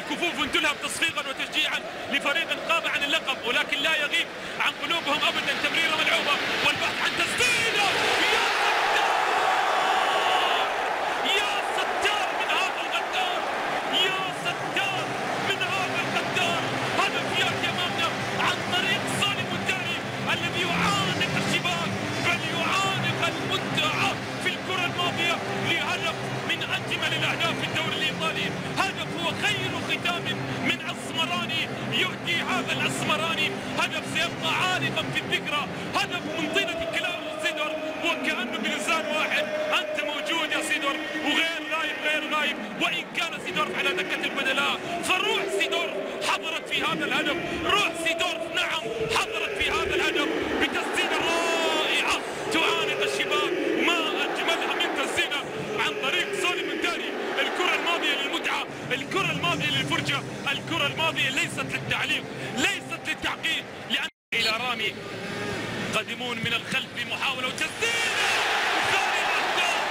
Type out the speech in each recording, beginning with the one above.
الكفوف تلهب تصفيقا وتشجيعا لفريق غاب عن اللقب ولكن لا يغيب عن قلوبهم ابدا. تمريرة ملعوبة والبحث عن تسديده يا ستار! يا ستار! من هذا الغدار! يا ستار! من هذا الغدار! هدف ياتي امامنا عن طريق سولي مونتاري الذي يعانق الشباك بل يعانق المتعه في الكرة الماضية لهدف من اجمل الاهداف الأسمراني هدف سيبقى عالقا في الذكرى. هدف من طينه كلام سيدور وكانه بلسان واحد. أنت موجود يا سيدور وغير غايب غير غايب. وإن كان سيدورف على دكة البدلاء فروح سيدورف حضرت في هذا الهدف. روح سيدورف نعم حضرت في هذا الهدف. بتسديده رائعة تعانق الشباك ما أجملها من تسديده عن طريق سالم الداري. الكرة الماضية للمتعة الكرة الماضية للفرجه الكرة الماضية ليست للتعليق ليست للتعقيد. لأن إلى رامي قادمون من الخلف بمحاولة وتسديده ثاني الاهداف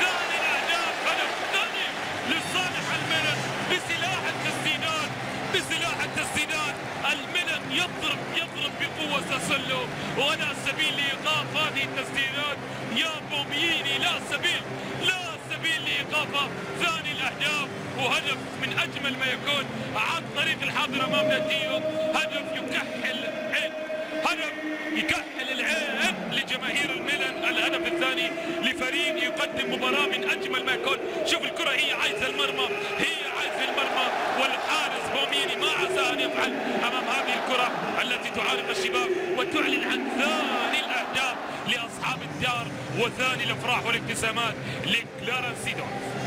ثاني الاهداف هدف ثاني لصالح الملن بسلاح التسديدات بسلاح التسديدات. الملن يضرب يضرب بقوة ساسولو ولا سبيل لإيقاف هذه التسديدات. يا بومييني لا سبيل لا سبيل لايقافها ثاني الاهداف وهدف من أجمل ما يكون عن طريق الحاضر امامنا ديو هدف يكحل عين. هدف يكحل العين لجماهير الميلان. الهدف الثاني لفريق يقدم مباراة من أجمل ما يكون. شوف الكرة هي عايزة المرمى. هي عايزة المرمى. والحارس بوميني ما عسى أن يفعل أمام هذه الكرة التي تعانق الشباب وتعلن عن ثاني الأهداف لأصحاب الدار وثاني الأفراح والابتسامات لكلارنس سيدورف